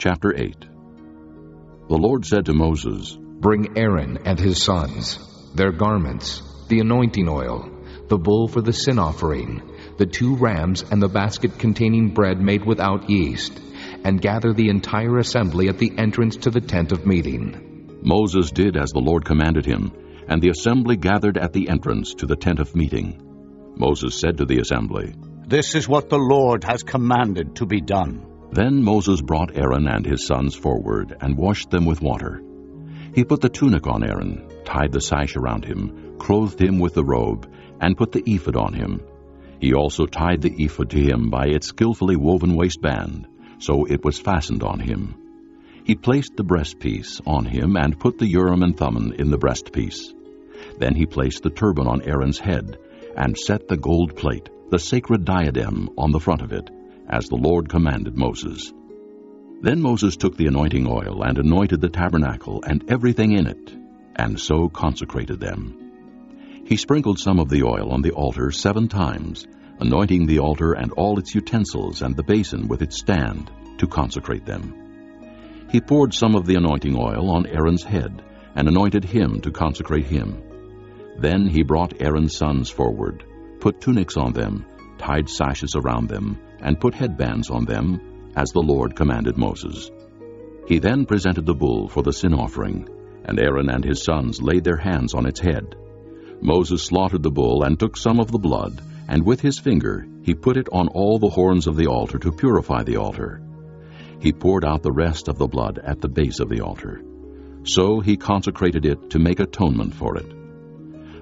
Chapter 8 The Lord said to Moses, Bring Aaron and his sons, their garments, the anointing oil, the bull for the sin offering, the two rams and the basket containing bread made without yeast, and gather the entire assembly at the entrance to the tent of meeting. Moses did as the Lord commanded him, and the assembly gathered at the entrance to the tent of meeting. Moses said to the assembly, This is what the Lord has commanded to be done. Then Moses brought Aaron and his sons forward and washed them with water. He put the tunic on Aaron, tied the sash around him, clothed him with the robe, and put the ephod on him. He also tied the ephod to him by its skillfully woven waistband, so it was fastened on him. He placed the breastpiece on him and put the Urim and Thummim in the breastpiece. Then he placed the turban on Aaron's head and set the gold plate, the sacred diadem, on the front of it, as the Lord commanded Moses. Then Moses took the anointing oil and anointed the tabernacle and everything in it, and so consecrated them. He sprinkled some of the oil on the altar seven times, anointing the altar and all its utensils and the basin with its stand, to consecrate them. He poured some of the anointing oil on Aaron's head, and anointed him to consecrate him. Then he brought Aaron's sons forward, put tunics on them, tied sashes around them, and put headbands on them, as the Lord commanded Moses. He then presented the bull for the sin offering, and Aaron and his sons laid their hands on its head. Moses slaughtered the bull and took some of the blood, and with his finger he put it on all the horns of the altar to purify the altar. He poured out the rest of the blood at the base of the altar. So he consecrated it to make atonement for it.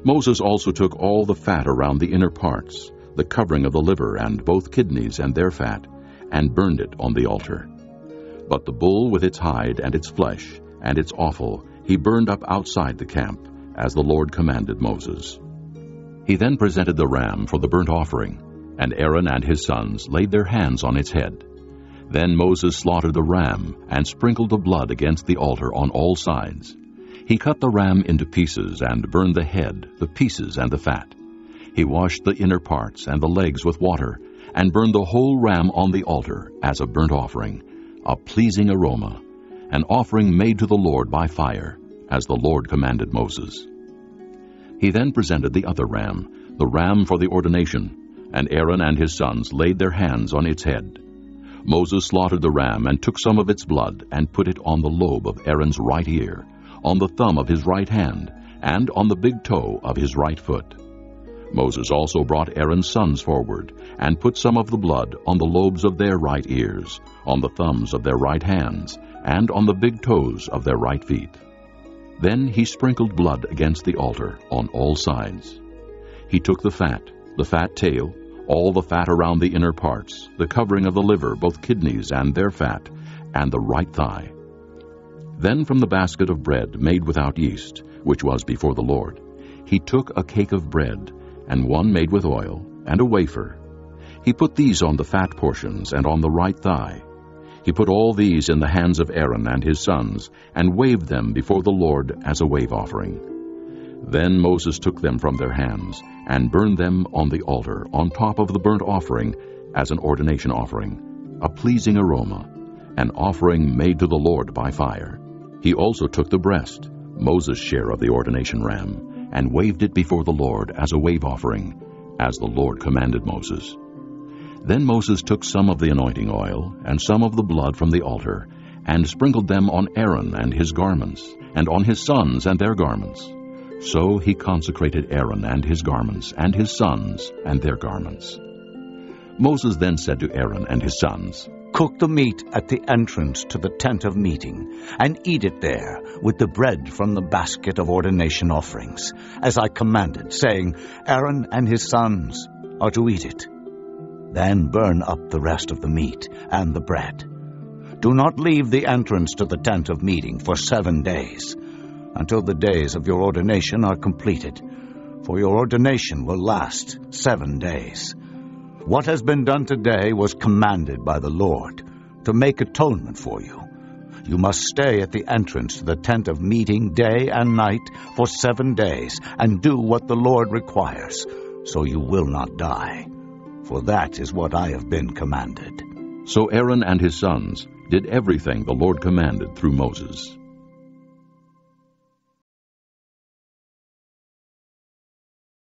Moses also took all the fat around the inner parts, the covering of the liver and both kidneys and their fat, and burned it on the altar. But the bull with its hide and its flesh and its offal he burned up outside the camp, as the Lord commanded Moses. He then presented the ram for the burnt offering, and Aaron and his sons laid their hands on its head. Then Moses slaughtered the ram and sprinkled the blood against the altar on all sides. He cut the ram into pieces and burned the head, the pieces, and the fat. He washed the inner parts and the legs with water, and burned the whole ram on the altar as a burnt offering, a pleasing aroma, an offering made to the Lord by fire, as the Lord commanded Moses. He then presented the other ram, the ram for the ordination, and Aaron and his sons laid their hands on its head. Moses slaughtered the ram and took some of its blood and put it on the lobe of Aaron's right ear, on the thumb of his right hand, and on the big toe of his right foot. Moses also brought Aaron's sons forward, and put some of the blood on the lobes of their right ears, on the thumbs of their right hands, and on the big toes of their right feet. Then he sprinkled blood against the altar on all sides. He took the fat, the fat tail, all the fat around the inner parts, the covering of the liver, both kidneys and their fat, and the right thigh. Then from the basket of bread made without yeast, which was before the Lord, he took a cake of bread, and one made with oil, and a wafer. He put these on the fat portions and on the right thigh. He put all these in the hands of Aaron and his sons, and waved them before the Lord as a wave offering. Then Moses took them from their hands, and burned them on the altar, on top of the burnt offering, as an ordination offering, a pleasing aroma, an offering made to the Lord by fire. He also took the breast, Moses' share of the ordination ram, and waved it before the Lord as a wave offering, as the Lord commanded Moses. Then Moses took some of the anointing oil, and some of the blood from the altar, and sprinkled them on Aaron and his garments, and on his sons and their garments. So he consecrated Aaron and his garments, and his sons and their garments. Moses then said to Aaron and his sons, Cook the meat at the entrance to the tent of meeting, and eat it there with the bread from the basket of ordination offerings, as I commanded, saying, Aaron and his sons are to eat it. Then burn up the rest of the meat and the bread. Do not leave the entrance to the tent of meeting for seven days, until the days of your ordination are completed, for your ordination will last seven days. What has been done today was commanded by the Lord to make atonement for you. You must stay at the entrance to the tent of meeting day and night for seven days and do what the Lord requires, so you will not die. For that is what I have been commanded. So Aaron and his sons, did everything the Lord commanded through Moses.